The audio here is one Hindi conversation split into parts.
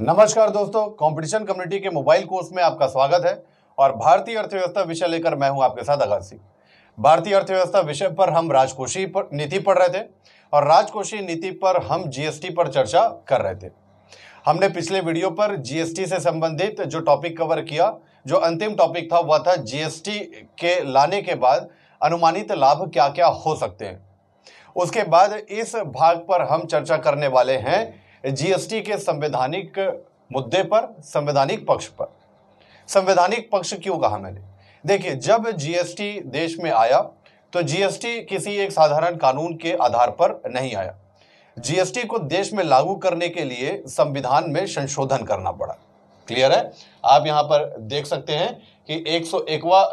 नमस्कार दोस्तों कंपटीशन कम्युनिटी के मोबाइल कोर्स में आपका स्वागत है और भारतीय अर्थव्यवस्था विषय लेकर मैं हूँ आपके साथ सिंह। भारतीय अर्थव्यवस्था विषय पर हम राजकोषीय नीति पढ़ रहे थे और राजकोषीय नीति पर हम जीएसटी पर चर्चा कर रहे थे। हमने पिछले वीडियो पर जीएसटी से संबंधित जो टॉपिक कवर किया, जो अंतिम टॉपिक था, वह था जीएसटी के लाने के बाद अनुमानित लाभ क्या क्या हो सकते हैं। उसके बाद इस भाग पर हम चर्चा करने वाले हैं जीएसटी के संवैधानिक मुद्दे पर, संवैधानिक पक्ष पर। संवैधानिक पक्ष क्यों कहा मैंने? देखिए, जब जीएसटी देश में आया तो जीएसटी किसी एक साधारण कानून के आधार पर नहीं आया। जीएसटी को देश में लागू करने के लिए संविधान में संशोधन करना पड़ा। क्लियर है? आप यहाँ पर देख सकते हैं कि एक सौ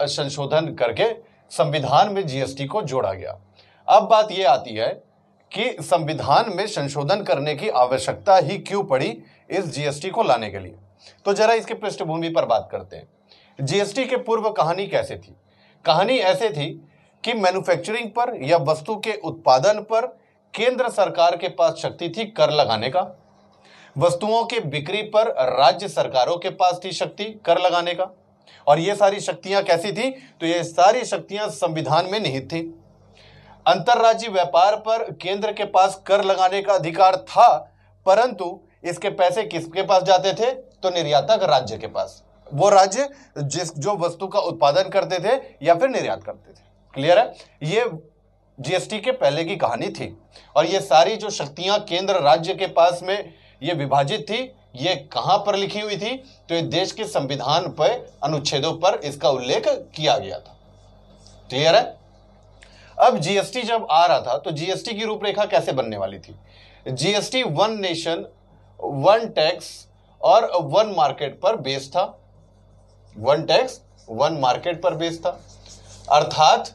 संशोधन करके संविधान में जीएसटी को जोड़ा गया। अब बात यह आती है कि संविधान में संशोधन करने की आवश्यकता ही क्यों पड़ी इस जीएसटी को लाने के लिए? तो जरा इसके पृष्ठभूमि पर बात करते हैं। जीएसटी के पूर्व कहानी कैसे थी? कहानी ऐसे थी कि मैन्युफैक्चरिंग पर या वस्तु के उत्पादन पर केंद्र सरकार के पास शक्ति थी कर लगाने का। वस्तुओं के बिक्री पर राज्य सरकारों के पास थी शक्ति कर लगाने का। और ये सारी शक्तियाँ कैसी थी? तो ये सारी शक्तियाँ संविधान में निहित थी। अंतरराज्यीय व्यापार पर केंद्र के पास कर लगाने का अधिकार था, परंतु इसके पैसे किसके पास जाते थे? तो निर्यातक राज्य के पास। वो राज्य जिस, जो वस्तु का उत्पादन करते थे या फिर निर्यात करते थे। क्लियर है? ये जीएसटी के पहले की कहानी थी। और ये सारी जो शक्तियाँ केंद्र राज्य के पास में ये विभाजित थी, ये कहाँ पर लिखी हुई थी? तो ये देश के संविधान पर, अनुच्छेदों पर इसका उल्लेख किया गया था। क्लियर है? अब जीएसटी जब आ रहा था तो जीएसटी की रूपरेखा कैसे बनने वाली थी? GST one nation one tax और वन मार्केट पर बेस था। वन टैक्स वन मार्केट पर बेस था। अर्थात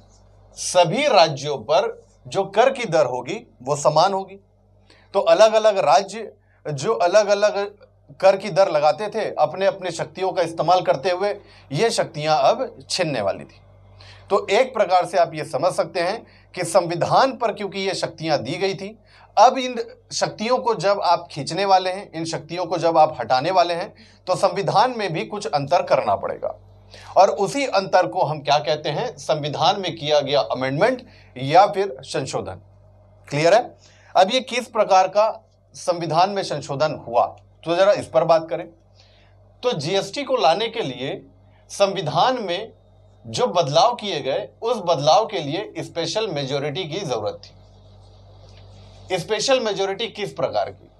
सभी राज्यों पर जो कर की दर होगी, वो समान होगी। तो अलग अलग राज्य जो अलग अलग कर की दर लगाते थे अपने अपने शक्तियों का इस्तेमाल करते हुए ये शक्तियाँ अब छिनने वाली थी। तो एक प्रकार से आप ये समझ सकते हैं कि संविधान पर क्योंकि ये शक्तियाँ दी गई थी, अब इन शक्तियों को जब आप खींचने वाले हैं, इन शक्तियों को जब आप हटाने वाले हैं तो संविधान में भी कुछ अंतर करना पड़ेगा। और उसी अंतर को हम क्या कहते हैं? संविधान में किया गया अमेंडमेंट या फिर संशोधन। क्लियर है? अब ये किस प्रकार का संविधान में संशोधन हुआ? तो जरा इस पर बात करें। तो जीएसटी को लाने के लिए संविधान में जो बदलाव किए गए, उस बदलाव के लिए स्पेशल मेजोरिटी की ज़रूरत थी। स्पेशल मेजोरिटी किस प्रकार की?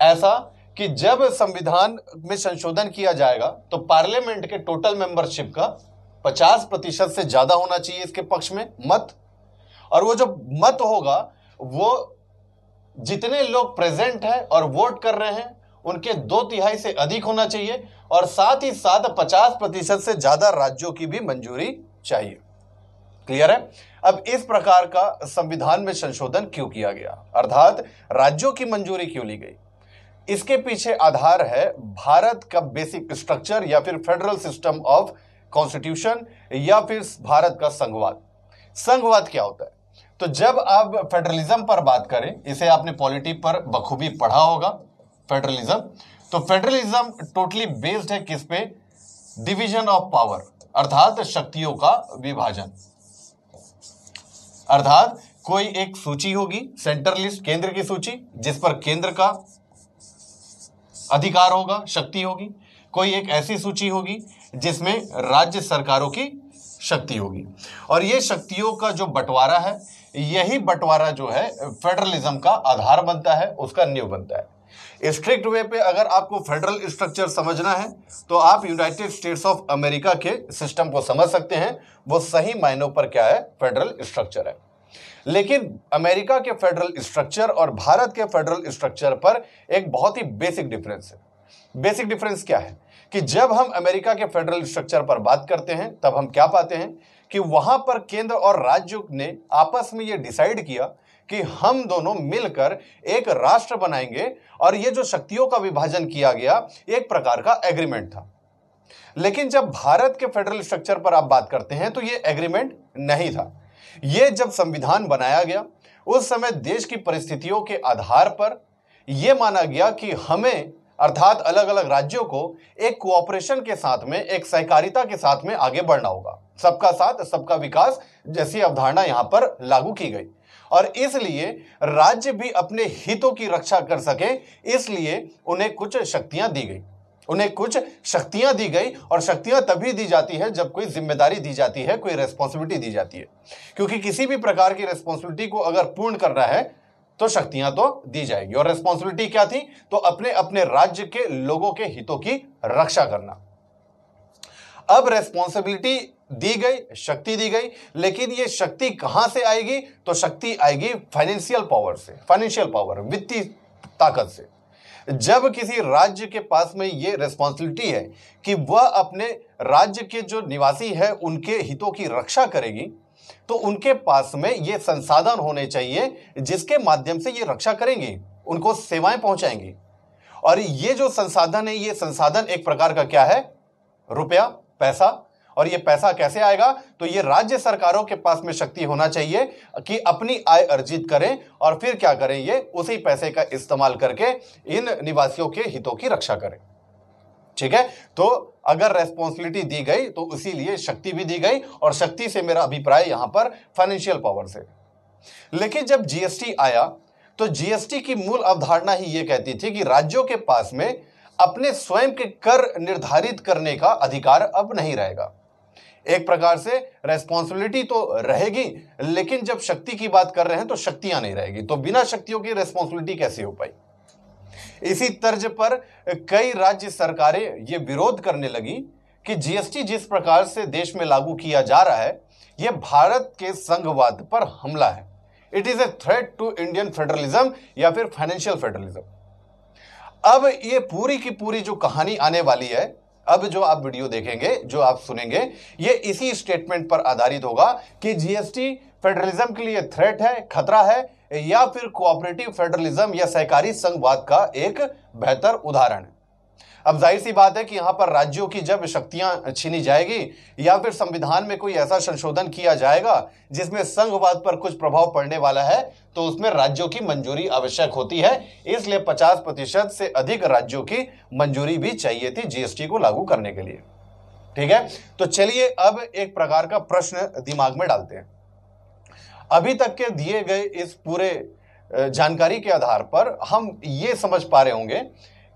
ऐसा कि जब संविधान में संशोधन किया जाएगा तो पार्लियामेंट के टोटल मेंबरशिप का 50 प्रतिशत से ज़्यादा होना चाहिए इसके पक्ष में, मत। और वो जो मत होगा, वो जितने लोग प्रेजेंट है और वोट कर रहे हैं उनके दो तिहाई से अधिक होना चाहिए और साथ ही साथ पचास प्रतिशत से ज़्यादा राज्यों की भी मंजूरी चाहिए। क्लियर है? अब इस प्रकार का संविधान में संशोधन क्यों किया गया? अर्थात राज्यों की मंजूरी क्यों ली गई? इसके पीछे आधार है भारत का बेसिक स्ट्रक्चर या फिर फेडरल सिस्टम ऑफ़ कॉन्स्टिट्यूशन या फिर भारत का संघवाद। संघवाद क्या होता है? तो जब आप फेडरलिज्म पर बात करें, इसे आपने पॉलिटी पर बखूबी पढ़ा होगा। फेडरलिज्म तो फेडरलिज्म टोटली बेस्ड है किस पे? डिवीज़न ऑफ़ पावर अर्थात शक्तियों का विभाजन। अर्थात कोई एक सूची होगी सेंटर लिस्ट केंद्र की सूची, जिस पर केंद्र का अधिकार होगा, शक्ति होगी। कोई एक ऐसी सूची होगी, जिसमें राज्य सरकारों की शक्ति होगी। और ये शक्तियों का जो बंटवारा है, यही बंटवारा जो है फेडरलिज्म का आधार बनता है, उसका न्यू बनता है। स्ट्रिक्ट वे पे अगर आपको फेडरल स्ट्रक्चर समझना है तो आप यूनाइटेड स्टेट्स ऑफ़ अमेरिका के सिस्टम को समझ सकते हैं। वो सही मायनों पर क्या है? फेडरल स्ट्रक्चर है। लेकिन अमेरिका के फेडरल स्ट्रक्चर और भारत के फेडरल स्ट्रक्चर पर एक बहुत ही बेसिक डिफरेंस है। बेसिक डिफरेंस क्या है? कि जब हम अमेरिका के फेडरल स्ट्रक्चर पर बात करते हैं, तब हम क्या पाते हैं? कि वहाँ पर केंद्र और राज्य ने आपस में यह डिसाइड किया कि हम दोनों मिलकर एक राष्ट्र बनाएँगे और ये जो शक्तियों का विभाजन किया गया, एक प्रकार का एग्रीमेंट था। लेकिन जब भारत के फेडरल स्ट्रक्चर पर आप बात करते हैं तो ये एग्रीमेंट नहीं था। ये जब संविधान बनाया गया, उस समय देश की परिस्थितियों के आधार पर यह माना गया कि हमें, अर्थात अलग अलग राज्यों को एक कोऑपरेशन के साथ में, एक सहकारिता के साथ में आगे बढ़ना होगा। सबका साथ, सबका विकास जैसी अवधारणा यहाँ पर लागू की गई। और इसलिए राज्य भी अपने हितों की रक्षा कर सके, इसलिए उन्हें कुछ शक्तियाँ दी गई। उन्हें कुछ शक्तियाँ दी गई और शक्तियाँ तभी दी जाती है जब कोई ज़िम्मेदारी दी जाती है, कोई रेस्पॉन्सिबिलिटी दी जाती है। क्योंकि किसी भी प्रकार की रेस्पॉन्सिबिलिटी को अगर पूर्ण करना है तो शक्तियाँ तो दी जाएगी। और रेस्पॉन्सिबिलिटी क्या थी? तो अपने अपने राज्य के लोगों के हितों की रक्षा करना। अब रेस्पॉन्सिबिलिटी दी गई, शक्ति दी गई, लेकिन ये शक्ति कहाँ से आएगी? तो शक्ति आएगी फाइनेंशियल पावर से फाइनेंशियल पावर वित्तीय ताकत से। जब किसी राज्य के पास में ये रेस्पॉन्सिबिलिटी है कि वह अपने राज्य के जो निवासी है, उनके हितों की रक्षा करेगी तो उनके पास में ये संसाधन होने चाहिए जिसके माध्यम से ये रक्षा करेंगी, उनको सेवाएँ पहुंचाएँगी। और ये जो संसाधन है, ये संसाधन एक प्रकार का क्या है? रुपया, पैसा और ये पैसा कैसे आएगा? तो ये राज्य सरकारों के पास में शक्ति होना चाहिए कि अपनी आय अर्जित करें और फिर क्या करें ये? उसी पैसे का इस्तेमाल करके इन निवासियों के हितों की रक्षा करें। ठीक है? तो अगर रेस्पॉन्सिबिलिटी दी गई तो इसीलिए शक्ति भी दी गई और शक्ति से मेरा अभिप्राय यहाँ पर फाइनेंशियल पावर से। लेकिन जब जीएसटी आया तो जीएसटी की मूल अवधारणा ही यह कहती थी कि राज्यों के पास में अपने स्वयं के कर निर्धारित करने का अधिकार अब नहीं रहेगा। एक प्रकार से रेस्पॉन्सिबिलिटी तो रहेगी, लेकिन जब शक्ति की बात कर रहे हैं तो शक्तियाँ नहीं रहेगी। तो बिना शक्तियों की रेस्पॉन्सिबिलिटी कैसे हो पाई? इसी तर्ज पर कई राज्य सरकारें ये विरोध करने लगी कि जीएसटी जिस प्रकार से देश में लागू किया जा रहा है यह भारत के संघवाद पर हमला है। It is a threat to Indian federalism या फिर फाइनेंशियल फेडरलिज्म अब ये पूरी की पूरी जो कहानी आने वाली है अब जो आप वीडियो देखेंगे, जो आप सुनेंगे, ये इसी स्टेटमेंट पर आधारित होगा कि जीएसटी फेडरलिज्म के लिए थ्रेट है, खतरा है, या फिर कोऑपरेटिव फेडरलिज्म या सहकारी संघवाद का एक बेहतर उदाहरण अब ज़ाहिर सी बात है कि यहाँ पर राज्यों की जब शक्तियाँ छीनी जाएगी, या फिर संविधान में कोई ऐसा संशोधन किया जाएगा जिसमें संघवाद पर कुछ प्रभाव पड़ने वाला है तो उसमें राज्यों की मंजूरी आवश्यक होती है, इसलिए 50 प्रतिशत से अधिक राज्यों की मंजूरी भी चाहिए थी जीएसटी को लागू करने के लिए। ठीक है? तो चलिए अब एक प्रकार का प्रश्न दिमाग में डालते हैं। अभी तक के दिए गए इस पूरे जानकारी के आधार पर हम ये समझ पा रहे होंगे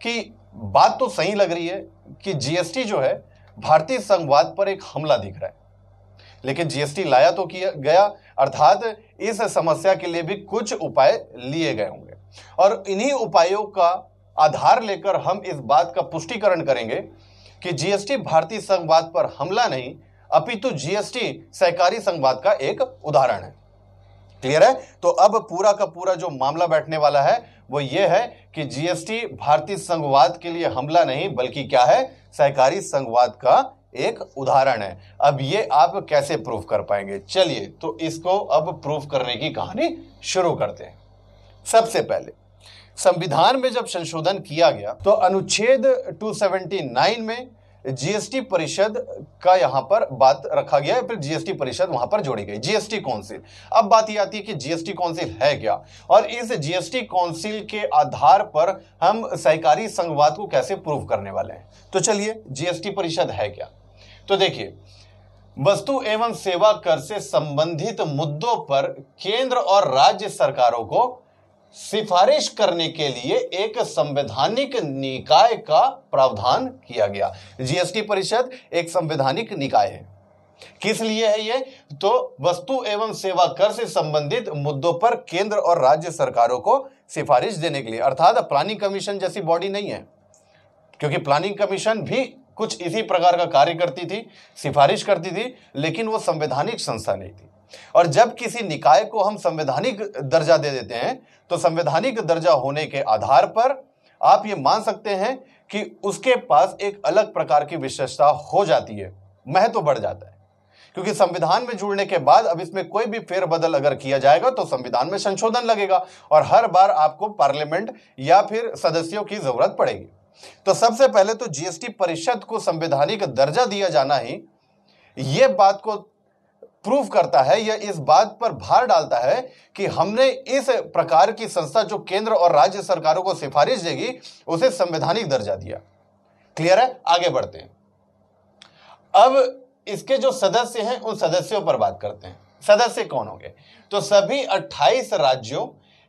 कि बात तो सही लग रही है कि जीएसटी जो है, भारतीय संघवाद पर एक हमला दिख रहा है। लेकिन जीएसटी लाया तो किया गया, अर्थात इस समस्या के लिए भी कुछ उपाय लिए गए होंगे। और इन्हीं उपायों का आधार लेकर हम इस बात का पुष्टिकरण करेंगे कि जीएसटी भारतीय संघवाद पर हमला नहीं, अपितु जीएसटी सहकारी संघवाद का एक उदाहरण है। क्लियर है? तो अब पूरा का पूरा जो मामला बैठने वाला है, वो ये है कि जीएसटी भारतीय संघवाद के लिए हमला नहीं, बल्कि क्या है? सहकारी संघवाद का एक उदाहरण है। अब ये आप कैसे प्रूफ कर पाएँगे? चलिए तो इसको अब प्रूफ करने की कहानी शुरू करते हैं। सबसे पहले, संविधान में जब संशोधन किया गया तो अनुच्छेद 279 में जीएसटी परिषद का यहाँ पर बात रखा गया है, फिर जीएसटी परिषद वहाँ पर जोड़ी गई। जीएसटी काउंसिल अब बात यह आती है कि जीएसटी काउंसिल है क्या? और इस जीएसटी काउंसिल के आधार पर हम सहकारी संघवाद को कैसे प्रूव करने वाले हैं? तो चलिए जीएसटी परिषद है क्या? तो देखिए, वस्तु एवं सेवा कर से संबंधित मुद्दों पर केंद्र और राज्य सरकारों को सिफारिश करने के लिए एक संवैधानिक निकाय का प्रावधान किया गया। जीएसटी परिषद एक संवैधानिक निकाय है। किस लिए है ये? तो वस्तु एवं सेवा कर से संबंधित मुद्दों पर केंद्र और राज्य सरकारों को सिफारिश देने के लिए। अर्थात प्लानिंग कमीशन जैसी बॉडी नहीं है। क्योंकि प्लानिंग कमीशन भी कुछ इसी प्रकार का कार्य करती थी, सिफारिश करती थी, लेकिन वो संवैधानिक संस्था नहीं थी। और जब किसी निकाय को हम संवैधानिक दर्जा दे देते हैं तो संवैधानिक दर्जा होने के आधार पर आप ये मान सकते हैं कि उसके पास एक अलग प्रकार की विशेषता हो जाती है, महत्व तो बढ़ जाता है। क्योंकि संविधान में जुड़ने के बाद अब इसमें कोई भी फेरबदल अगर किया जाएगा तो संविधान में संशोधन लगेगा और हर बार आपको पार्लियामेंट या फिर सदस्यों की ज़रूरत पड़ेगी। तो सबसे पहले तो जीएसटी परिषद को संवैधानिक दर्जा दिया जाना ही यह बात को प्रूफ करता है या इस बात पर भार डालता है कि हमने इस प्रकार की संस्था जो केंद्र और राज्य सरकारों को सिफारिश देगी, उसे संवैधानिक दर्जा दिया। क्लियर है? आगे बढ़ते हैं। अब इसके जो सदस्य हैं, उन सदस्यों पर बात करते हैं। सदस्य कौन होंगे? तो सभी 28 राज्यों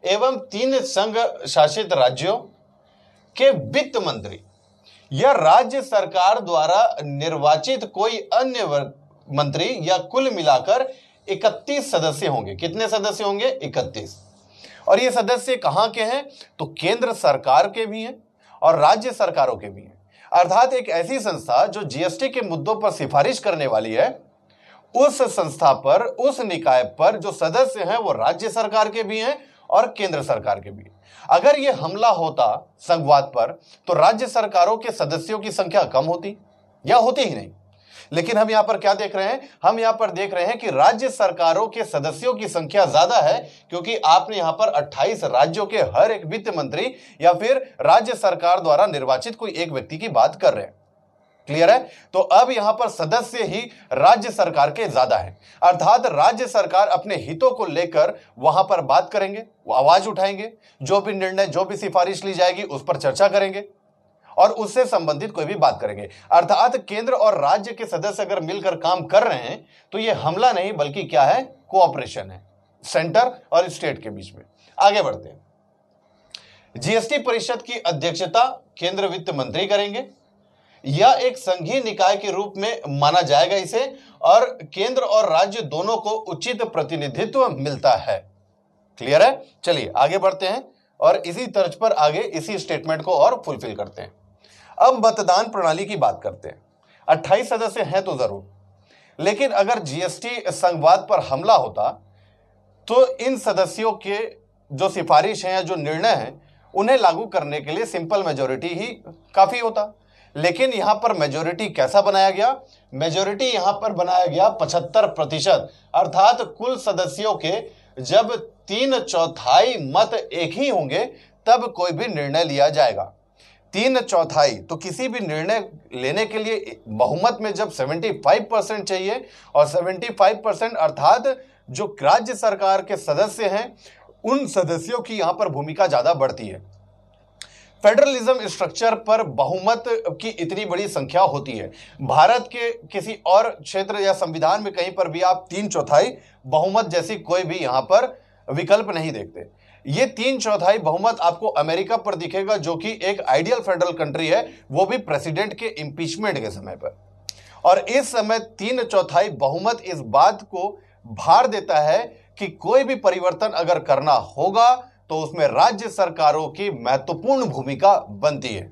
एवं तीन संघ शासित राज्यों के वित्त मंत्री या राज्य सरकार द्वारा निर्वाचित कोई अन्य मंत्री या कुल मिलाकर 31 सदस्य होंगे। कितने सदस्य होंगे? 31 और ये सदस्य कहाँ के हैं? तो केंद्र सरकार के भी हैं और राज्य सरकारों के भी हैं। अर्थात एक ऐसी संस्था जो जीएसटी के मुद्दों पर सिफारिश करने वाली है, उस संस्था पर, उस निकाय पर जो सदस्य हैं वो राज्य सरकार के भी हैं और केंद्र सरकार के भी अगर यह हमला होता संघवाद पर तो राज्य सरकारों के सदस्यों की संख्या कम होती, या होती ही नहीं। लेकिन हम यहाँ पर क्या देख रहे हैं? हम यहाँ पर देख रहे हैं कि राज्य सरकारों के सदस्यों की संख्या ज़्यादा है, क्योंकि आपने यहाँ पर 28 राज्यों के हर एक वित्त मंत्री या फिर राज्य सरकार द्वारा निर्वाचित कोई एक व्यक्ति की बात कर रहे हैं। क्लियर है? तो अब यहाँ पर सदस्य ही राज्य सरकार के ज़्यादा है। अर्थात राज्य सरकार अपने हितों को लेकर वहाँ पर बात करेंगे, वो आवाज़ उठाएँगे, जो भी निर्णय, जो भी सिफारिश ली जाएगी, उस पर चर्चा करेंगे और उससे संबंधित कोई भी बात करेंगे। अर्थात केंद्र और राज्य के सदस्य अगर मिलकर काम कर रहे हैं तो यह हमला नहीं, बल्कि क्या है? कोऑपरेशन है, सेंटर और स्टेट के बीच में। आगे बढ़ते हैं। जीएसटी परिषद की अध्यक्षता केंद्र वित्त मंत्री करेंगे। यह एक संघीय निकाय के रूप में माना जाएगा इसे, और केंद्र और राज्य दोनों को उचित प्रतिनिधित्व मिलता है। क्लियर है? चलिए, आगे बढ़ते हैं, और इसी तर्ज पर आगे इसी स्टेटमेंट को और फुलफिल करते हैं। अब मतदान प्रणाली की बात करते हैं। अट्ठाईस सदस्य हैं तो ज़रूर, लेकिन अगर जीएसटी संघवाद पर हमला होता तो इन सदस्यों के जो सिफारिश है या जो निर्णय है, उन्हें लागू करने के लिए सिंपल मेजोरिटी ही काफ़ी होता। लेकिन यहाँ पर मेजोरिटी कैसा बनाया गया? मेजोरिटी यहाँ पर बनाया गया पचहत्तर प्रतिशत। अर्थात कुल सदस्यों के जब तीन चौथाई मत एक ही होंगे, तब कोई भी निर्णय लिया जाएगा। तीन चौथाई तो किसी भी निर्णय लेने के लिए बहुमत में जब 75 परसेंट चाहिए और 75 परसेंट अर्थात जो राज्य सरकार के सदस्य हैं, उन सदस्यों की यहाँ पर भूमिका ज़्यादा बढ़ती है। फेडरलिज्म स्ट्रक्चर पर बहुमत की इतनी बड़ी संख्या होती है। भारत के किसी और क्षेत्र या संविधान में कहीं पर भी आप तीन चौथाई बहुमत जैसी कोई भी यहाँ पर विकल्प नहीं देखते। ये तीन चौथाई बहुमत आपको अमेरिका पर दिखेगा, जो कि एक आइडियल फेडरल कंट्री है, वो भी प्रेसिडेंट के इंपीचमेंट के समय पर। और इस समय तीन चौथाई बहुमत इस बात को भार देता है कि कोई भी परिवर्तन अगर करना होगा तो उसमें राज्य सरकारों की महत्वपूर्ण भूमिका बनती है।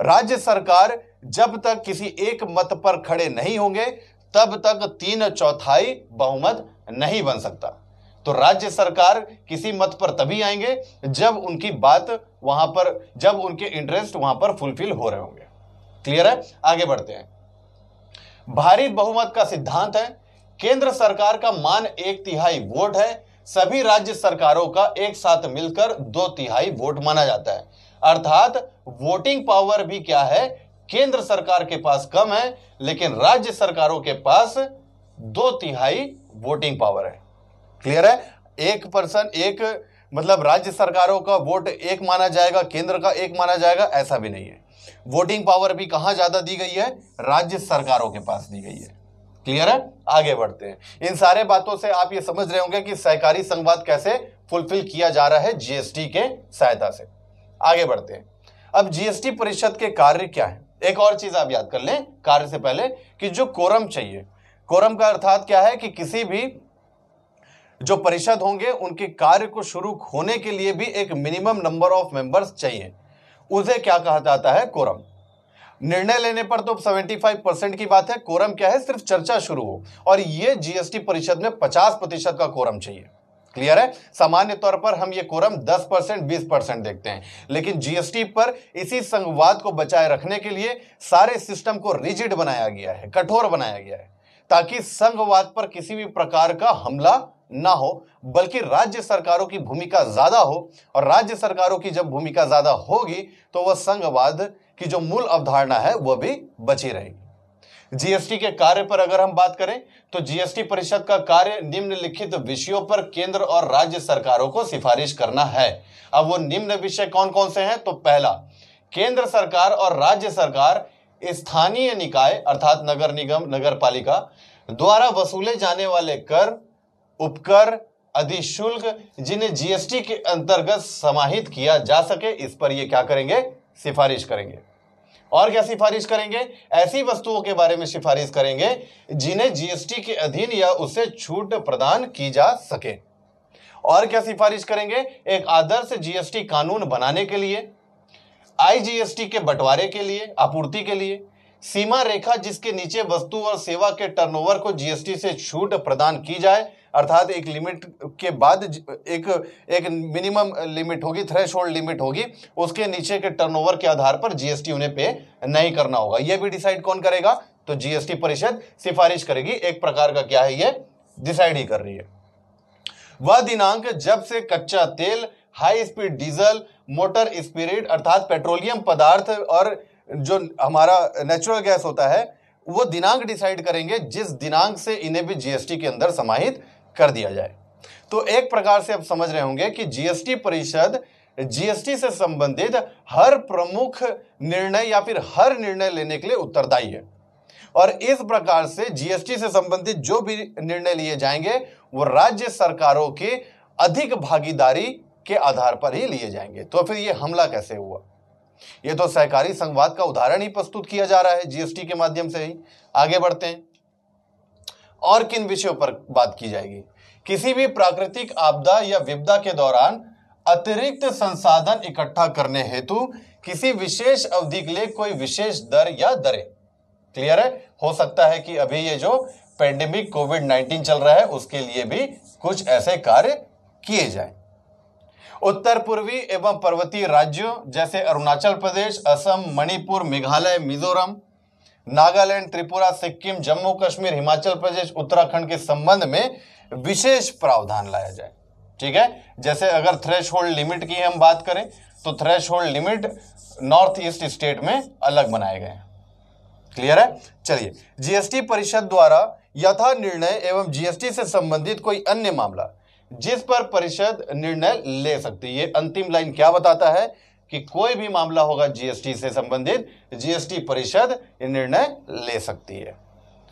राज्य सरकार जब तक किसी एक मत पर खड़े नहीं होंगे, तब तक तीन चौथाई बहुमत नहीं बन सकता। तो राज्य सरकार किसी मत पर तभी आएँगे जब उनकी बात वहाँ पर, जब उनके इंटरेस्ट वहाँ पर फुलफिल हो रहे होंगे। क्लियर है? आगे बढ़ते हैं। भारी बहुमत का सिद्धांत है, केंद्र सरकार का मान एक तिहाई वोट है सभी राज्य सरकारों का एक साथ मिलकर दो तिहाई वोट माना जाता है। अर्थात, वोटिंग पावर भी क्या है? केंद्र सरकार के पास कम है, लेकिन राज्य सरकारों के पास दो तिहाई वोटिंग पावर है। क्लियर है? एक पर्सन एक मतलब राज्य सरकारों का वोट एक माना जाएगा, केंद्र का एक माना जाएगा, ऐसा भी नहीं है। वोटिंग पावर भी कहाँ ज़्यादा दी गई है? राज्य सरकारों के पास दी गई है। क्लियर है? आगे बढ़ते हैं। इन सारे बातों से आप ये समझ रहे होंगे कि सहकारी संवाद कैसे फुलफिल किया जा रहा है जीएसटी के सहायता से। आगे बढ़ते हैं। अब जीएसटी परिषद के कार्य क्या है? एक और चीज़ आप याद कर लें, कार्य से पहले कि जो कोरम चाहिए। कोरम का अर्थात क्या है कि किसी भी जो परिषद होंगे, उनके कार्य को शुरू होने के लिए भी एक मिनिमम नंबर ऑफ़ मेंबर्स चाहिए। उसे क्या कहा जाता है? कोरम निर्णय लेने पर तो 75 परसेंट की बात है कोरम क्या है? सिर्फ़ चर्चा शुरू हो। और ये जीएसटी परिषद में 50 प्रतिशत का कोरम चाहिए। क्लियर है? सामान्य तौर पर हम ये कोरम 10 परसेंट, बीस परसेंट देखते हैं। लेकिन जीएसटी पर इसी संघवाद को बचाए रखने के लिए सारे सिस्टम को रिजिड बनाया गया है, कठोर बनाया गया है, ताकि संघवाद पर किसी भी प्रकार का हमला ना हो, बल्कि राज्य सरकारों की भूमिका ज़्यादा हो। और राज्य सरकारों की जब भूमिका ज़्यादा होगी तो वह संघवाद की जो मूल अवधारणा है वह भी बची रहेगी। जीएसटी के कार्य पर अगर हम बात करें तो जीएसटी परिषद का कार्य निम्नलिखित विषयों पर केंद्र और राज्य सरकारों को सिफारिश करना है। अब वो निम्न विषय कौन कौन से हैं? तो पहला, केंद्र सरकार और राज्य सरकार स्थानीय निकाय, अर्थात नगर निगम नगर पालिका द्वारा वसूले जाने वाले कर, उपकर, अधिशुल्क, जिन्हें जीएसटी के अंतर्गत समाहित किया जा सके, इस पर ये क्या करेंगे? सिफारिश करेंगे। और क्या सिफारिश करेंगे? ऐसी वस्तुओं के बारे में सिफारिश करेंगे जिन्हें जीएसटी के अधीन या उससे छूट प्रदान की जा सके। और क्या सिफारिश करेंगे? एक आदर्श जीएसटी कानून बनाने के लिए आईजीएसटी के बंटवारे के लिए, आपूर्ति के लिए। सीमा रेखा जिसके नीचे वस्तु और सेवा के टर्नओवर को जीएसटी से छूट प्रदान की जाए, अर्थात एक लिमिट के बाद एक एक मिनिमम लिमिट होगी थ्रेश लिमिट होगी, उसके नीचे के टर्नओवर के आधार पर जीएसटी उन्हें पे नहीं करना होगा। यह भी डिसाइड कौन करेगा? तो जीएसटी परिषद सिफारिश करेगी, एक प्रकार का क्या है ये? डिसाइड ही कर रही है। वह दिनांक जब से कच्चा तेल high speed diesel motor spirit अर्थात पेट्रोलियम पदार्थ और जो हमारा नेचुरल गैस होता है, वो दिनांक डिसाइड करेंगे जिस दिनांक से इन्हें भी जीएसटी के अंदर समाहित कर दिया जाए। तो एक प्रकार से आप समझ रहे होंगे कि जीएसटी परिषद जीएसटी से संबंधित हर प्रमुख निर्णय या फिर हर निर्णय लेने के लिए उत्तरदायी है। और इस प्रकार से जीएसटी से संबंधित जो भी निर्णय लिए जाएँगे, वो राज्य सरकारों की अधिक भागीदारी के आधार पर ही लिए जाएँगे। तो फिर ये हमला कैसे हुआ? ये तो सहकारी संवाद का उदाहरण ही प्रस्तुत किया जा रहा है जीएसटी के माध्यम से ही। आगे बढ़ते हैं। और किन विषयों पर बात की जाएगी? किसी भी प्राकृतिक आपदा या विपदा के दौरान अतिरिक्त संसाधन इकट्ठा करने हेतु किसी विशेष अवधि के लिए कोई विशेष दर या दरें। क्लियर है? हो सकता है कि अभी ये जो पेंडेमिक कोविड 19 चल रहा है, उसके लिए भी कुछ ऐसे कार्य किए जाए। उत्तर पूर्वी एवं पर्वतीय राज्यों जैसे अरुणाचल प्रदेश, असम, मणिपुर, मेघालय, मिजोरम, नागालैंड, त्रिपुरा, सिक्किम, जम्मू, कश्मीर, हिमाचल प्रदेश, उत्तराखंड के संबंध में विशेष प्रावधान लाया जाए। ठीक है? जैसे अगर थ्रेश लिमिट की हम बात करें तो threshold limit north east state में अलग बनाए गए क्लियर है? चलिए जीएसटी परिषद द्वारा यथा निर्णय एवं जीएसटी से संबंधित कोई अन्य मामला जिस पर परिषद निर्णय ले सकती है। अंतिम लाइन क्या बताता है कि कोई भी मामला होगा जीएसटी से संबंधित जीएसटी परिषद निर्णय ले सकती है।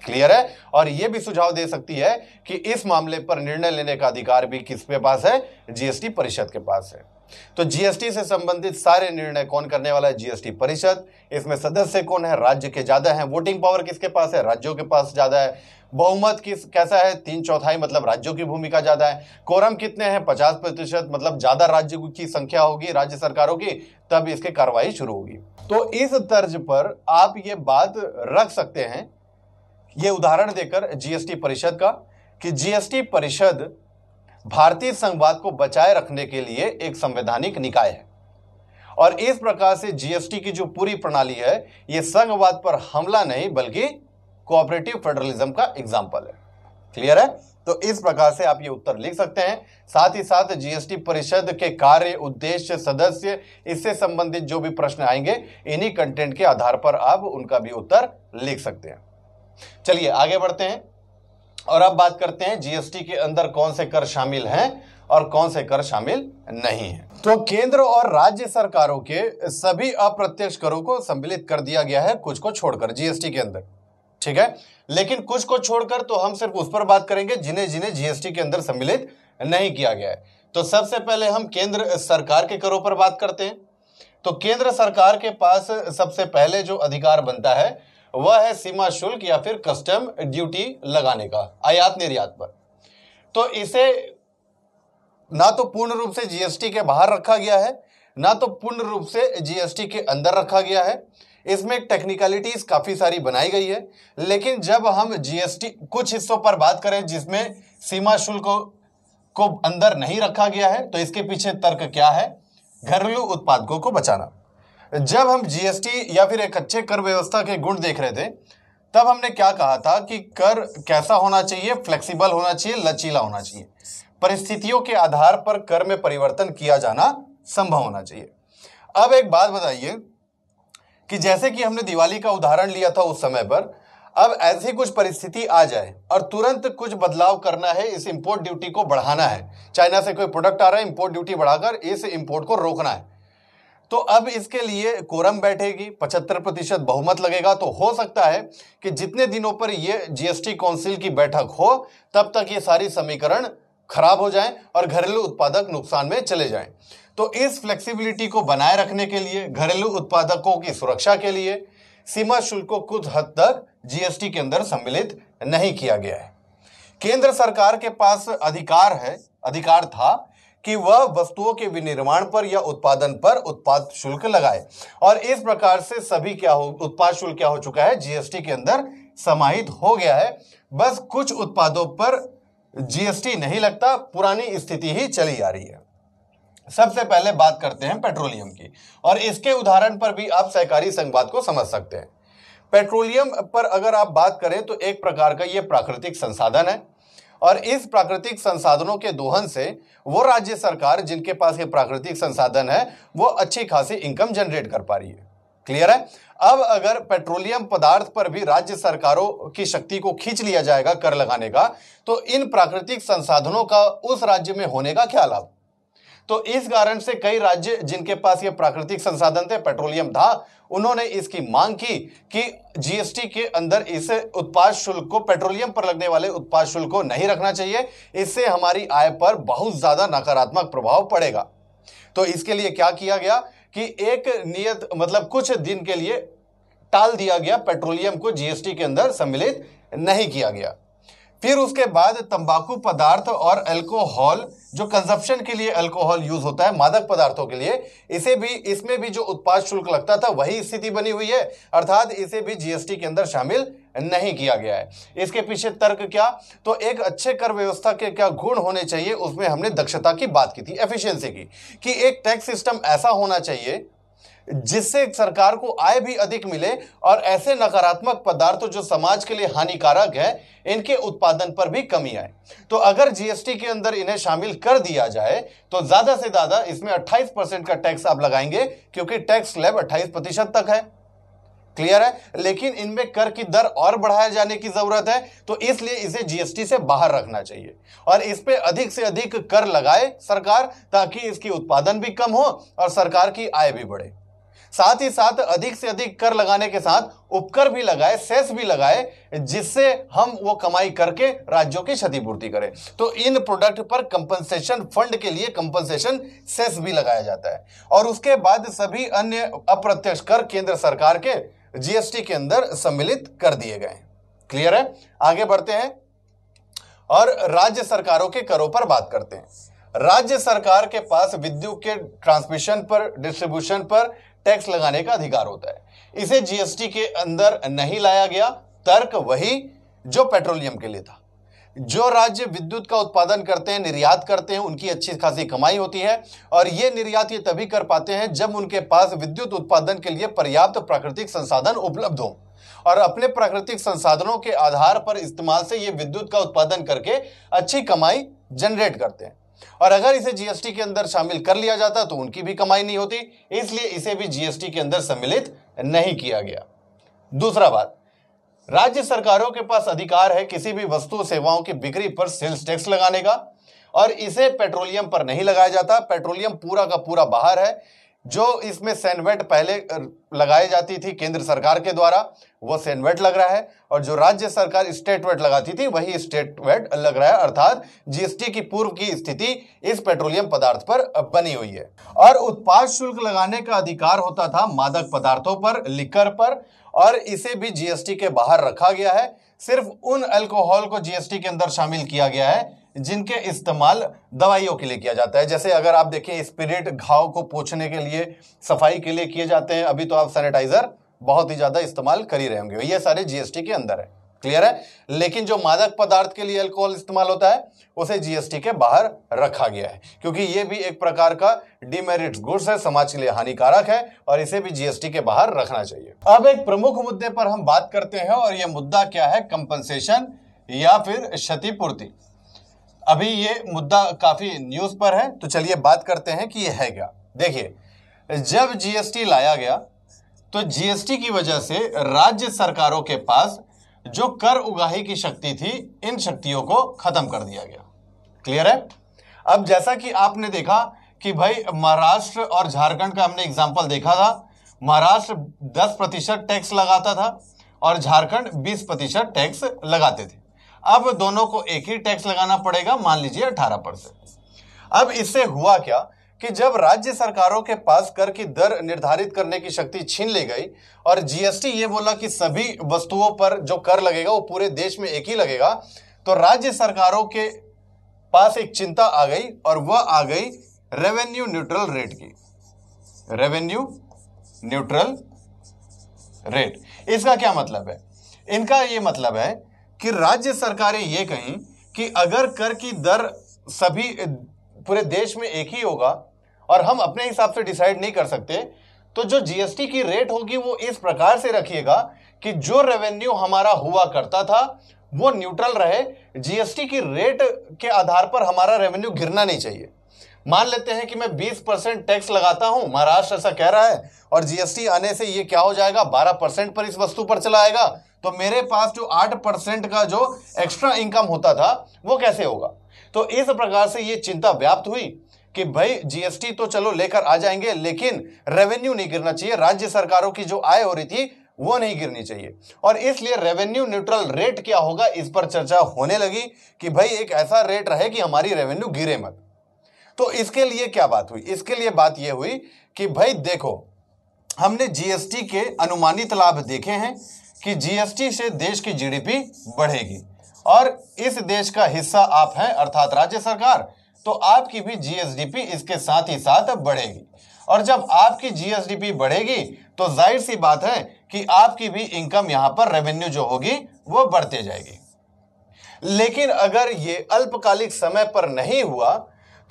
क्लियर है? और यह भी सुझाव दे सकती है कि इस मामले पर निर्णय लेने का अधिकार भी किसके पास है? जीएसटी परिषद के पास है। तो जीएसटी से संबंधित सारे निर्णय कौन करने वाला है? जीएसटी परिषद। इसमें सदस्य कौन है? राज्य के ज़्यादा है। वोटिंग पावर किसके पास है? राज्यों के पास ज़्यादा है। बहुमत किस, कैसा है? तीन चौथाई मतलब राज्यों की भूमिका ज़्यादा है। कोरम कितने हैं? पचास प्रतिशत मतलब ज़्यादा राज्य की संख्या होगी, राज्य सरकारों की, तब इसकी कार्रवाई शुरू होगी। तो इस तर्ज पर आप ये बात रख सकते हैं। ये उदाहरण देकर जीएसटी परिषद का कि जीएसटी परिषद भारतीय संघवाद को बचाए रखने के लिए एक संवैधानिक निकाय है। और इस प्रकार से जीएसटी की जो पूरी प्रणाली है, ये संघवाद पर हमला नहीं, बल्कि कोऑपरेटिव फेडरलिज्म का एग्ज़ाम्पल है। क्लियर है? तो इस प्रकार से आप ये उत्तर लिख सकते हैं। साथ ही साथ जीएसटी परिषद के कार्य उद्देश्य सदस्य, इससे संबंधित जो भी प्रश्न आएँगे, इन्हीं कंटेंट के आधार पर आप उनका भी उत्तर लिख सकते हैं। चलिए आगे बढ़ते हैं। और अब बात करते हैं जीएसटी के अंदर कौन से कर शामिल हैं और कौन से कर शामिल नहीं है। तो केंद्र और राज्य सरकारों के सभी अप्रत्यक्ष करों को सम्मिलित कर दिया गया है, कुछ को छोड़कर जीएसटी के अंदर। ठीक है? लेकिन कुछ को छोड़कर तो हम सिर्फ़ उस पर बात करेंगे जिन्हें जिन्हें जीएसटी के अंदर सम्मिलित नहीं किया गया है। तो सबसे पहले हम केंद्र सरकार के करों पर बात करते हैं। तो केंद्र सरकार के पास सबसे पहले जो अधिकार बनता है वह है सीमा शुल्क या फिर कस्टम ड्यूटी लगाने का, आयात निर्यात पर। तो इसे ना तो पूर्ण रूप से जीएसटी के बाहर रखा गया है, ना तो पूर्ण रूप से जीएसटी के अंदर रखा गया है। इसमें टेक्निकलिटीज काफ़ी सारी बनाई गई है, लेकिन जब हम जीएसटी कुछ हिस्सों पर बात करें जिसमें सीमा शुल्क को अंदर नहीं रखा गया है तो इसके पीछे तर्क क्या है? घरेलू उत्पादकों को बचाना। जब हम जीएसटी या फिर एक अच्छे कर व्यवस्था के गुण देख रहे थे, तब हमने क्या कहा था कि कर कैसा होना चाहिए फ्लेक्सिबल होना चाहिए, लचीला होना चाहिए। परिस्थितियों के आधार पर कर में परिवर्तन किया जाना संभव होना चाहिए। अब एक बात बताइए कि जैसे कि हमने दिवाली का उदाहरण लिया था उस समय पर, अब ऐसी कुछ परिस्थिति आ जाए और तुरंत कुछ बदलाव करना है, इस इंपोर्ट ड्यूटी को बढ़ाना है। चाइना से कोई प्रोडक्ट आ रहा है इंपोर्ट ड्यूटी बढ़ाकर इस इंपोर्ट को रोकना है। तो अब इसके लिए कोरम बैठेगी, पचहत्तर प्रतिशत बहुमत लगेगा। तो हो सकता है कि जितने दिनों पर यह जीएसटी काउंसिल की बैठक हो, तब तक ये सारी समीकरण खराब हो जाएँ और घरेलू उत्पादक नुकसान में चले जाएँ। तो इस फ्लेक्सिबिलिटी को बनाए रखने के लिए, घरेलू उत्पादकों की सुरक्षा के लिए सीमा शुल्क को कुछ हद तक जीएसटी के अंदर सम्मिलित नहीं किया गया है। केंद्र सरकार के पास अधिकार है, अधिकार था कि वह वस्तुओं के विनिर्माण पर या उत्पादन पर उत्पाद शुल्क लगाए। और इस प्रकार से सभी क्या हो, उत्पाद शुल्क क्या हो चुका है? जीएसटी के अंदर समाहित हो गया है। बस कुछ उत्पादों पर जीएसटी नहीं लगता, पुरानी स्थिति ही चली आ रही है। सबसे पहले बात करते हैं पेट्रोलियम की। और इसके उदाहरण पर भी आप सहकारी संघवाद को समझ सकते हैं। पेट्रोलियम पर अगर आप बात करें तो एक प्रकार का यह प्राकृतिक संसाधन है। और इस प्राकृतिक संसाधनों के दोहन से वो राज्य सरकार, जिनके पास ये प्राकृतिक संसाधन है, वो अच्छी खासी इनकम जनरेट कर पा रही है। क्लियर है? अब अगर पेट्रोलियम पदार्थ पर भी राज्य सरकारों की शक्ति को खींच लिया जाएगा कर लगाने का तो इन प्राकृतिक संसाधनों का उस राज्य में होने का क्या लाभ? तो इस कारण से कई राज्य जिनके पास ये प्राकृतिक संसाधन थे, पेट्रोलियम था, उन्होंने इसकी मांग की कि जीएसटी के अंदर इस उत्पाद शुल्क को, पेट्रोलियम पर लगने वाले उत्पाद शुल्क को नहीं रखना चाहिए। इससे हमारी आय पर बहुत ज़्यादा नकारात्मक प्रभाव पड़ेगा। तो इसके लिए क्या किया गया कि एक नियत मतलब कुछ दिन के लिए टाल दिया गया, पेट्रोलियम को जीएसटी के अंदर सम्मिलित नहीं किया गया। फिर उसके बाद तंबाकू पदार्थ और अल्कोहल जो कंजप्शन के लिए अल्कोहल यूज़ होता है, मादक पदार्थों के लिए, इसे भी, इसमें भी जो उत्पाद शुल्क लगता था, वही स्थिति बनी हुई है। अर्थात इसे भी जीएसटी के अंदर शामिल नहीं किया गया है। इसके पीछे तर्क क्या? तो एक अच्छे कर व्यवस्था के क्या गुण होने चाहिए, उसमें हमने दक्षता की बात की थी एफिशिएंसी की। कि एक टैक्स सिस्टम ऐसा होना चाहिए जिससे सरकार को आय भी अधिक मिले और ऐसे नकारात्मक पदार्थ जो समाज के लिए हानिकारक है, इनके उत्पादन पर भी कमी आए। तो अगर जीएसटी के अंदर इन्हें शामिल कर दिया जाए तो ज़्यादा से ज़्यादा इसमें 28 परसेंट का टैक्स आप लगाएँगे, क्योंकि टैक्स स्लैब 28 प्रतिशत तक है। क्लियर है? लेकिन इनमें कर की दर और बढ़ाया जाने की ज़रूरत है तो इसलिए इसे जीएसटी से बाहर रखना चाहिए। और इस पे अधिक से अधिक कर लगाए सरकार, ताकि इसकी उत्पादन भी कम हो और सरकार की आय भी बढ़े। साथ ही साथ अधिक से अधिक कर लगाने के साथ उपकर भी लगाए, सेस भी लगाए, जिससे हम वो कमाई करके राज्यों की क्षतिपूर्ति करें। तो इन प्रोडक्ट पर कंपनसेशन फंड के लिए कंपनसेशन सेस भी लगाया जाता है। और उसके बाद सभी अन्य अप्रत्यक्ष कर केंद्र सरकार के जीएसटी के अंदर सम्मिलित कर दिए गए क्लियर है? आगे बढ़ते हैं और राज्य सरकारों के करों पर बात करते हैं। राज्य सरकार के पास विद्युत के ट्रांसमिशन पर डिस्ट्रीब्यूशन पर टैक्स लगाने का अधिकार होता है। इसे जीएसटी के अंदर नहीं लाया गया। तर्क वही जो पेट्रोलियम के लिए था। जो राज्य विद्युत का उत्पादन करते हैं, निर्यात करते हैं, उनकी अच्छी खासी कमाई होती है और ये निर्यात ये तभी कर पाते हैं जब उनके पास विद्युत उत्पादन के लिए पर्याप्त प्राकृतिक संसाधन उपलब्ध हो। और अपने प्राकृतिक संसाधनों के आधार पर इस्तेमाल से ये विद्युत का उत्पादन करके अच्छी कमाई जनरेट करते हैं। और अगर इसे जीएसटी के अंदर शामिल कर लिया जाता तो उनकी भी कमाई नहीं होती, इसलिए इसे भी जीएसटी के अंदर सम्मिलित नहीं किया गया। दूसरा बात राज्य सरकारों के पास अधिकार है किसी भी वस्तु सेवाओं की बिक्री पर सेल्स टैक्स लगाने का, और इसे पेट्रोलियम पर नहीं लगाया जाता। पेट्रोलियम पूरा का पूरा बाहर है, जो इसमें सैनवेट पहले लगाई जाती थी केंद्र सरकार के द्वारा, वो सैनवेट लग रहा है, और जो राज्य सरकार स्टेट वेट लगाती थी, वही स्टेट वेट लग रहा है। अर्थात जीएसटी की पूर्व की स्थिति इस पेट्रोलियम पदार्थ पर बनी हुई है। और उत्पाद शुल्क लगाने का अधिकार होता था मादक पदार्थों पर, लिकर पर और इसे भी जीएसटी के बाहर रखा गया है। सिर्फ़ उन अल्कोहल को जीएसटी के अंदर शामिल किया गया है, जिनके इस्तेमाल दवाइयों के लिए किया जाता है। जैसे अगर आप देखें स्पिरिट घाव को पोछने के लिए, सफ़ाई के लिए किए जाते हैं, अभी तो आप सैनिटाइजर बहुत ही ज़्यादा इस्तेमाल कर ही रहे होंगे। ये सारे जीएसटी के अंदर है। क्लियर है? लेकिन जो मादक पदार्थ के लिए अल्कोहल इस्तेमाल होता है, उसे जीएसटी के बाहर रखा गया है। क्योंकि ये भी एक प्रकार का डिमेरिट गुड्स है, समाज के लिए हानिकारक है, और इसे भी जीएसटी के बाहर रखना चाहिए। अब एक प्रमुख मुद्दे पर हम बात करते हैं, और यह मुद्दा क्या है? कंपनसेशन या फिर क्षतिपूर्ति? अभी ये मुद्दा काफ़ी न्यूज़ पर है तो चलिए बात करते हैं कि ये है क्या। देखिए, जब जीएसटी लाया गया तो जीएसटी की वजह से राज्य सरकारों के पास जो कर उगाही की शक्ति थी, इन शक्तियों को खत्म कर दिया गया। क्लियर है? अब जैसा कि आपने देखा कि भाई महाराष्ट्र और झारखंड का हमने एग्ज़ाम्पल देखा था। महाराष्ट्र 10 प्रतिशत टैक्स लगाता था और झारखंड 20 प्रतिशत टैक्स लगाते थे। अब दोनों को एक ही टैक्स लगाना पड़ेगा, मान लीजिए अठारह परसेंट। अब इससे हुआ क्या? कि जब राज्य सरकारों के पास कर की दर निर्धारित करने की शक्ति छीन ली गई और जीएसटी ये बोला कि सभी वस्तुओं पर जो कर लगेगा वो पूरे देश में एक ही लगेगा तो राज्य सरकारों के पास एक चिंता आ गई और वह आ गई रेवेन्यू न्यूट्रल रेट की। रेवेन्यू न्यूट्रल रेट इसका क्या मतलब है? इनका यह मतलब है कि राज्य सरकारें ये कहीं कि अगर कर की दर सभी पूरे देश में एक ही होगा और हम अपने हिसाब से डिसाइड नहीं कर सकते तो जो जीएसटी की रेट होगी वो इस प्रकार से रखिएगा कि जो रेवेन्यू हमारा हुआ करता था, वो न्यूट्रल रहे। जीएसटी की रेट के आधार पर हमारा रेवेन्यू गिरना नहीं चाहिए। मान लेते हैं कि मैं 20 परसेंट टैक्स लगाता हूँ, महाराष्ट्र ऐसा कह रहा है, और जीएसटी आने से ये क्या हो जाएगा? 12 परसेंट पर इस वस्तु पर चला आएगा। तो मेरे पास जो 8 परसेंट का जो एक्स्ट्रा इनकम होता था, वो कैसे होगा? तो इस प्रकार से ये चिंता व्याप्त हुई। कि भाई जीएसटी तो चलो लेकर आ जाएँगे, लेकिन रेवेन्यू नहीं गिरना चाहिए। राज्य सरकारों की जो आय हो रही थी, वो नहीं गिरनी चाहिए। और इसलिए रेवेन्यू न्यूट्रल रेट क्या होगा, इस पर चर्चा होने लगी कि भाई, एक ऐसा रेट रहे कि हमारी रेवेन्यू गिरे मत। तो इसके लिए क्या बात हुई? इसके लिए बात यह हुई कि भाई, देखो, हमने जीएसटी के अनुमानित लाभ देखे हैं कि जीएसटी से देश की जीडीपी बढ़ेगी। और इस देश का हिस्सा आप हैं, अर्थात राज्य सरकार। तो आपकी भी जीएसडीपी इसके साथ ही साथ बढ़ेगी। और जब आपकी जीएसडीपी बढ़ेगी तो ज़ाहिर सी बात है कि आपकी भी इनकम यहाँ पर रेवेन्यू जो होगी, वो बढ़ते जाएगी। लेकिन अगर ये अल्पकालिक समय पर नहीं हुआ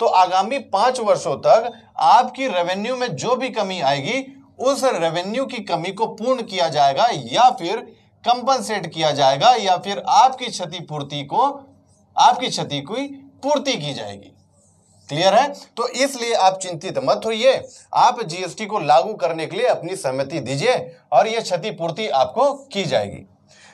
तो आगामी पाँच वर्षों तक आपकी रेवेन्यू में जो भी कमी आएगी, उस रेवेन्यू की कमी को पूर्ण किया जाएगा या फिर कंपनसेट किया जाएगा या फिर आपकी क्षतिपूर्ति को, आपकी क्षति की पूर्ति की जाएगी। क्लियर है? तो इसलिए आप चिंतित मत होइए। आप जीएसटी को लागू करने के लिए अपनी सहमति दीजिए और यह क्षतिपूर्ति आपको की जाएगी।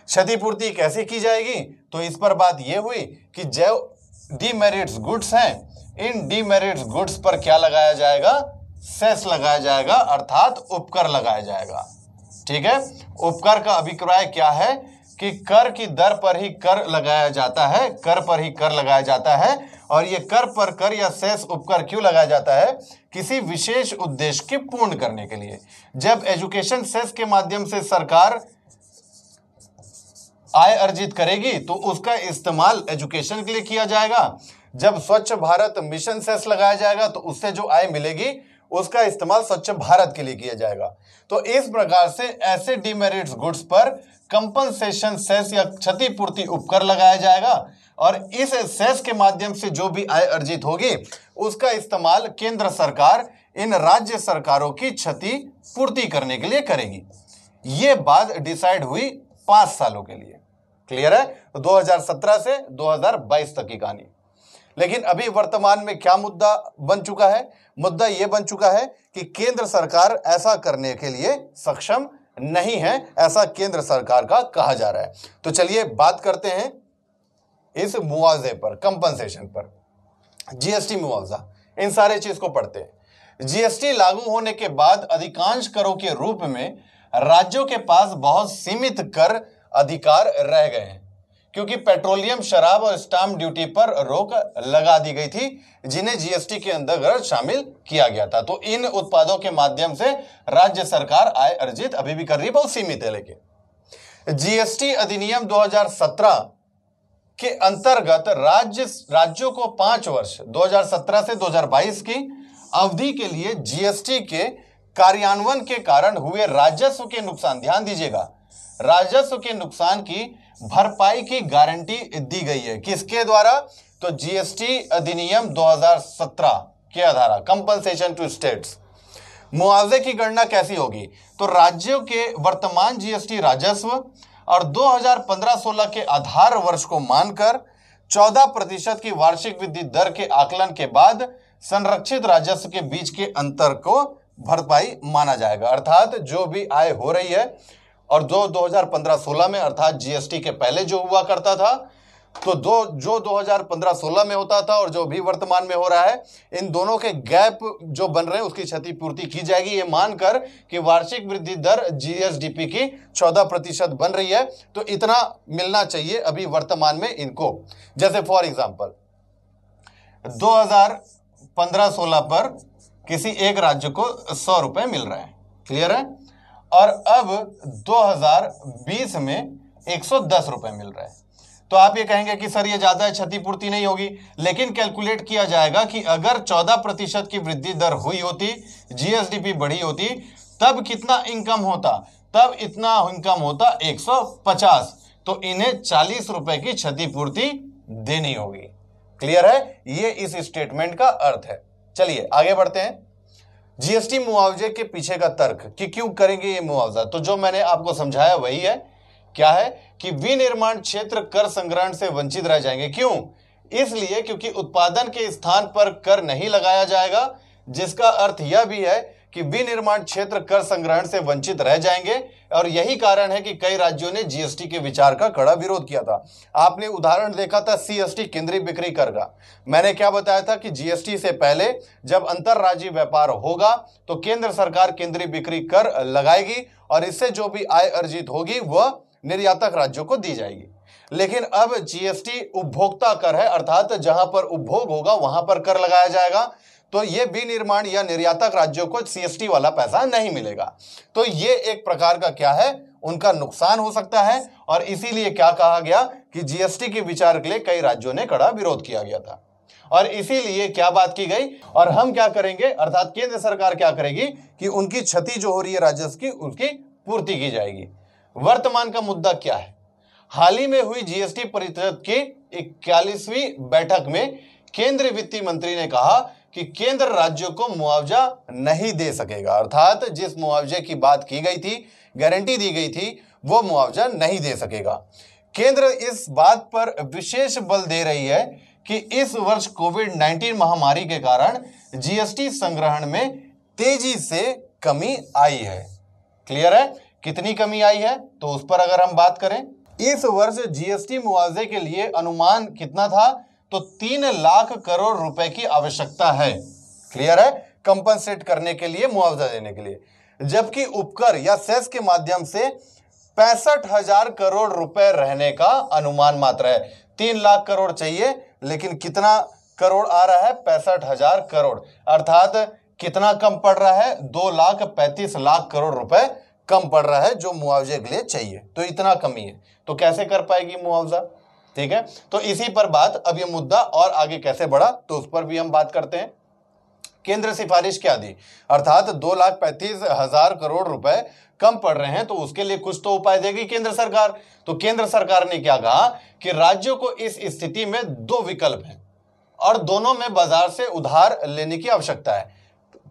क्षतिपूर्ति कैसे की जाएगी? तो इस पर बात यह हुई कि जो डीमेरिट्स गुड्स हैं, इन डीमेरिट्स गुड्स पर क्या लगाया जाएगा? सेस लगाया जाएगा, अर्थात उपकर लगाया जाएगा। ठीक है? उपकर का अभिप्राय क्या है? कि कर की दर पर ही कर लगाया जाता है, कर पर ही कर लगाया जाता है, और ये कर पर कर या शेष उपकर क्यों लगाया जाता है? किसी विशेष उद्देश्य के पूर्ण करने के लिए। जब एजुकेशन सेस के माध्यम से सरकार आय अर्जित करेगी तो उसका इस्तेमाल एजुकेशन के लिए किया जाएगा। जब स्वच्छ भारत मिशन सेस लगाया जाएगा तो उससे जो आय मिलेगी, उसका इस्तेमाल स्वच्छ भारत के लिए किया जाएगा। तो इस प्रकार से ऐसे डिमेरिट्स गुड्स पर कंपनसेशन सेस या क्षतिपूर्ति उपकर लगाया जाएगा और इस सेस के माध्यम से जो भी आय अर्जित होगी, उसका इस्तेमाल केंद्र सरकार इन राज्य सरकारों की क्षति पूर्ति करने के लिए करेगी। यह बात डिसाइड हुई पाँच सालों के लिए। क्लियर है? 2017 से 2022 तक की कहानी। लेकिन अभी वर्तमान में क्या मुद्दा बन चुका है? मुद्दा यह बन चुका है कि केंद्र सरकार ऐसा करने के लिए सक्षम नहीं है, ऐसा केंद्र सरकार का कहा जा रहा है। तो चलिए बात करते हैं इस मुआवजे पर कंपनसेशन पर। जीएसटी मुआवजा, इन सारे चीज़ को पढ़ते हैं। जीएसटी लागू होने के बाद अधिकांश करों के रूप में राज्यों के पास बहुत सीमित कर अधिकार रह गए हैं। क्योंकि पेट्रोलियम, शराब और स्टाम्प ड्यूटी पर रोक लगा दी गई थी, जिन्हें जीएसटी के अंतर्गत शामिल किया गया था। तो इन उत्पादों के माध्यम से राज्य सरकार आय अर्जित अभी भी कर रही बहुत सीमित है, लेकिन। जीएसटी अधिनियम 2017 के अंतर्गत राज्य, राज्यों को पाँच वर्ष 2017 से 2022 की अवधि के लिए जीएसटी के कार्यान्वयन के कारण हुए राजस्व के नुकसान। ध्यान दीजिएगा, राजस्व के नुकसान की भरपाई की गारंटी दी गई है। किसके द्वारा? तो जीएसटी अधिनियम 2017 के आधार कंपनसेशन टू स्टेट्स मुआवजे की गणना कैसी होगी? तो राज्यों के वर्तमान जीएसटी राजस्व और 2015-16 के आधार वर्ष को मानकर 14 प्रतिशत की वार्षिक वृद्धि दर के आकलन के बाद संरक्षित राजस्व के बीच के अंतर को भरपाई माना जाएगा। अर्थात जो भी आय हो रही है और जो 2015-16 में, अर्थात जीएसटी के पहले जो हुआ करता था तो दो, जो 2015-16 में होता था और जो भी वर्तमान में हो रहा है, इन दोनों के गैप जो बन रहे हैं, उसकी क्षतिपूर्ति की जाएगी। ये मानकर कि वार्षिक वृद्धि दर जीएसडीपी की 14 प्रतिशत बन रही है तो इतना मिलना चाहिए अभी वर्तमान में इनको। जैसे फॉर एग्जांपल 2015-16 पर किसी एक राज्य को सौ रुपए मिल रहा है। क्लियर है? और अब 2020 में 110 रुपए मिल रहा है। तो आप ये कहेंगे कि सर, ये ज़्यादा क्षतिपूर्ति नहीं होगी, लेकिन कैलकुलेट किया जाएगा कि अगर 14 प्रतिशत की वृद्धि दर हुई होती जीएसडीपी बढ़ी होती, तब कितना इनकम होता? तब इतना इनकम होता 150 तो इन्हें चालीस रुपए की क्षतिपूर्ति देनी होगी। क्लियर है? ये इस स्टेटमेंट का अर्थ है। चलिए, आगे बढ़ते हैं। जीएसटी मुआवजे के पीछे का तर्क कि क्यों करेंगे ये मुआवजा? तो जो मैंने आपको समझाया वही है। क्या है? कि विनिर्माण क्षेत्र कर संग्रहण से वंचित रह जाएँगे। क्यों? इसलिए क्योंकि उत्पादन के स्थान पर कर नहीं लगाया जाएगा, जिसका अर्थ यह भी है कि विनिर्माण क्षेत्र कर संग्रहण से वंचित रह जाएँगे। और यही कारण है कि कई राज्यों ने जीएसटी के विचार का कड़ा विरोध किया था। आपने उदाहरण देखा था सीएसटी केंद्रीय बिक्री कर का। मैंने क्या बताया था कि जीएसटी से पहले जब अंतरराज्यीय व्यापार होगा तो केंद्र सरकार केंद्रीय बिक्री कर लगाएगी और इससे जो भी आय अर्जित होगी, वह निर्यातक राज्यों को दी जाएगी। लेकिन अब जीएसटी उपभोक्ता कर है, अर्थात जहाँ पर उपभोग होगा, वहाँ पर कर लगाया जाएगा। तो ये विनिर्माण या निर्यातक राज्यों को सीएसटी वाला पैसा नहीं मिलेगा। तो ये एक प्रकार का क्या है? उनका नुकसान हो सकता है और इसीलिए क्या कहा गया कि जीएसटी के विचार के लिए कई राज्यों ने कड़ा विरोध किया गया था। और इसीलिए क्या बात की गई? और हम क्या करेंगे? अर्थात केंद्र सरकार क्या करेगी कि उनकी क्षति जो हो रही है राजस्व की, उसकी पूर्ति की जाएगी। वर्तमान का मुद्दा क्या है? हाल ही में हुई जीएसटी परिषद की इक्यालीसवीं बैठक में केंद्रीय वित्त मंत्री ने कहा कि केंद्र राज्यों को मुआवजा नहीं दे सकेगा। अर्थात जिस मुआवजे की बात की गई थी, गारंटी दी गई थी, वो मुआवजा नहीं दे सकेगा। केंद्र इस बात पर विशेष बल दे रही है कि इस वर्ष कोविड 19 महामारी के कारण जीएसटी संग्रहण में तेज़ी से कमी आई है। क्लियर है? कितनी कमी आई है? तो उस पर अगर हम बात करें, इस वर्ष जीएसटी मुआवजे के लिए अनुमान कितना था? तो तीन लाख करोड़ रुपए की आवश्यकता है। क्लियर है? कंपनसेट करने के लिए, मुआवजा देने के लिए। जबकि उपकर या सेस के माध्यम से पैंसठ हज़ार करोड़ रुपए रहने का अनुमान मात्र है। तीन लाख करोड़ चाहिए, लेकिन कितना करोड़ आ रहा है? पैंसठ हज़ार करोड़। अर्थात कितना कम पड़ रहा है? दो लाख पैंतीस लाख करोड़ रुपए कम पड़ रहा है जो मुआवजे के लिए चाहिए। तो इतना कमी है। तो कैसे कर पाएगी मुआवजा? ठीक है? तो इसी पर बात, अब ये मुद्दा और आगे कैसे बढ़ा तो उस पर भी हम बात करते हैं। केंद्र सिफारिश क्या दी अर्थात दो लाख पैंतीस हज़ार करोड़ रुपए कम पड़ रहे हैं तो उसके लिए कुछ तो उपाय देगी केंद्र सरकार। तो केंद्र सरकार ने क्या कहा कि राज्यों को इस स्थिति में दो विकल्प हैं, और दोनों में बाज़ार से उधार लेने की आवश्यकता है।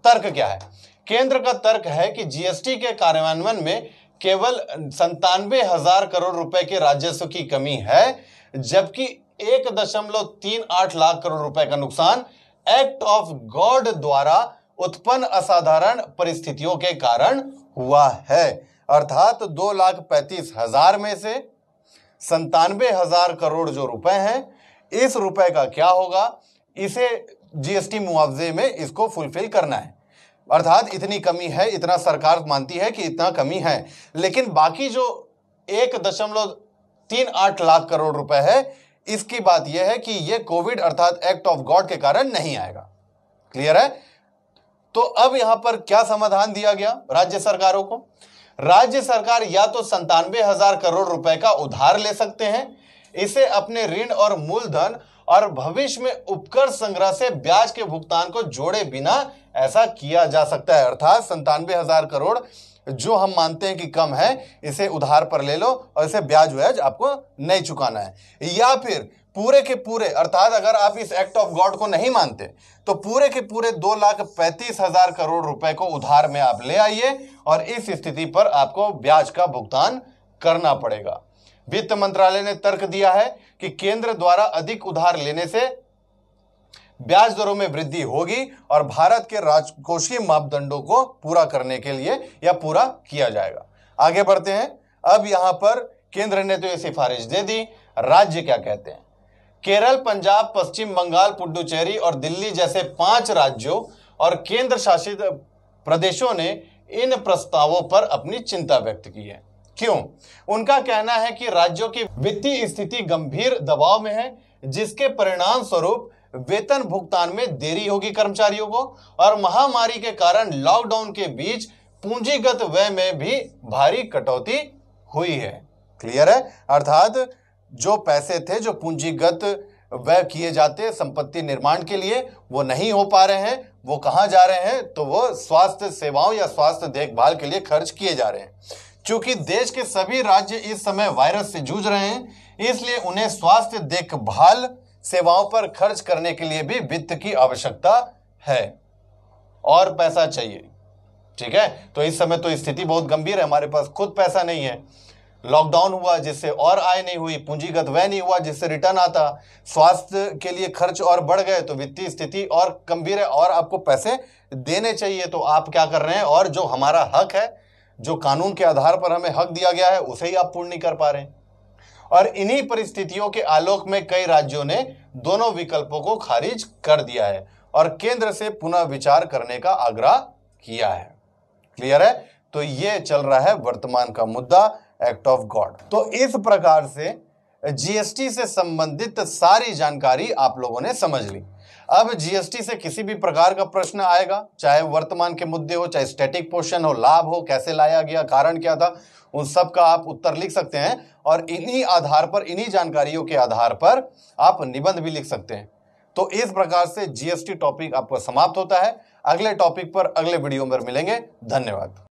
तर्क क्या है? केंद्र का तर्क है कि जीएसटी के कार्यान्वयन में केवल संतानवे हज़ार करोड़ रुपए के राजस्व की कमी है जबकि एक दशमलव तीन आठ लाख करोड़ रुपए का नुकसान एक्ट ऑफ़ गॉड द्वारा उत्पन्न असाधारण परिस्थितियों के कारण हुआ है। अर्थात दो लाख पैंतीस हज़ार में से संतानवे हज़ार करोड़ जो रुपए हैं, इस रुपए का क्या होगा? इसे जीएसटी मुआवजे में इसको फुलफिल करना है। अर्थात इतनी कमी है, इतना सरकार मानती है कि इतना कमी है। लेकिन बाकी जो एक दशमलव तीन आठ लाख करोड़ रुपए है। इसकी बात यह है कि यह कोविड अर्थात एक्ट ऑफ़ गॉड के कारण नहीं आएगा। क्लियर है? तो अब यहाँ पर क्या समाधान दिया गया राज्य सरकारों को? राज्य सरकार या तो संतानवे हज़ार करोड़ रुपए का उधार ले सकते हैं, इसे अपने ऋण और मूलधन और भविष्य में उपकर संग्रह से ब्याज के भुगतान को जोड़े बिना ऐसा किया जा सकता है। अर्थात संतानवे हज़ार करोड़ जो हम मानते हैं कि कम है, इसे उधार पर ले लो और इसे ब्याज व्याज आपको नहीं चुकाना है। या फिर पूरे के पूरे, अर्थात अगर आप इस एक्ट ऑफ़ गॉड को नहीं मानते तो पूरे के पूरे दो लाख पैंतीस हज़ार करोड़ रुपए को उधार में आप ले आइए और इस स्थिति पर आपको ब्याज का भुगतान करना पड़ेगा। वित्त मंत्रालय ने तर्क दिया है कि केंद्र द्वारा अधिक उधार लेने से ब्याज दरों में वृद्धि होगी और भारत के राजकोषीय मापदंडों को पूरा करने के लिए या पूरा किया जाएगा। आगे बढ़ते हैं। अब यहाँ पर केंद्र ने तो ये सिफारिश दे दी। राज्य क्या कहते हैं? केरल, पंजाब, पश्चिम बंगाल, पुडुचेरी और दिल्ली जैसे पाँच राज्यों और केंद्र शासित प्रदेशों ने इन प्रस्तावों पर अपनी चिंता व्यक्त की है। क्यों? उनका कहना है कि राज्यों की वित्तीय स्थिति गंभीर दबाव में है, जिसके परिणाम स्वरूप वेतन भुगतान में देरी होगी कर्मचारियों को और महामारी के कारण लॉकडाउन के बीच पूंजीगत व्यय में भी भारी कटौती हुई है। क्लियर है? अर्थात जो पैसे थे, जो पूंजीगत व्यय किए जाते संपत्ति निर्माण के लिए, वो नहीं हो पा रहे हैं। वो कहाँ जा रहे हैं? तो वो स्वास्थ्य सेवाओं या स्वास्थ्य देखभाल के लिए खर्च किए जा रहे हैं। क्योंकि देश के सभी राज्य इस समय वायरस से जूझ रहे हैं, इसलिए उन्हें स्वास्थ्य देखभाल सेवाओं पर खर्च करने के लिए भी वित्त की आवश्यकता है। और पैसा चाहिए, ठीक है? तो इस समय तो स्थिति बहुत गंभीर है, हमारे पास खुद पैसा नहीं है। लॉकडाउन हुआ, जिससे और आय नहीं हुई, पूंजीगत व्यय नहीं हुआ, जिससे रिटर्न आता, स्वास्थ्य के लिए खर्च और बढ़ गए तो वित्तीय स्थिति और गंभीर है, और आपको पैसे देने चाहिए तो आप क्या कर रहे हैं? और जो हमारा हक है, जो कानून के आधार पर हमें हक दिया गया है, उसे ही आप पूर्ण नहीं कर पा रहे हैं। और इन्हीं परिस्थितियों के आलोक में कई राज्यों ने दोनों विकल्पों को खारिज कर दिया है और केंद्र से पुनः विचार करने का आग्रह किया है। क्लियर है? तो ये चल रहा है वर्तमान का मुद्दा एक्ट ऑफ़ गॉड तो इस प्रकार से जीएसटी से संबंधित सारी जानकारी आप लोगों ने समझ ली। अब जीएसटी से किसी भी प्रकार का प्रश्न आएगा, चाहे वर्तमान के मुद्दे हो, चाहे स्टैटिक पोर्शन हो, लाभ हो, कैसे लाया गया, कारण क्या था उन सब का आप उत्तर लिख सकते हैं और इन्हीं आधार पर, इन्हीं जानकारियों के आधार पर आप निबंध भी लिख सकते हैं। तो इस प्रकार से जीएसटी टॉपिक आपका समाप्त होता है। अगले टॉपिक पर अगले वीडियो में मिलेंगे। धन्यवाद।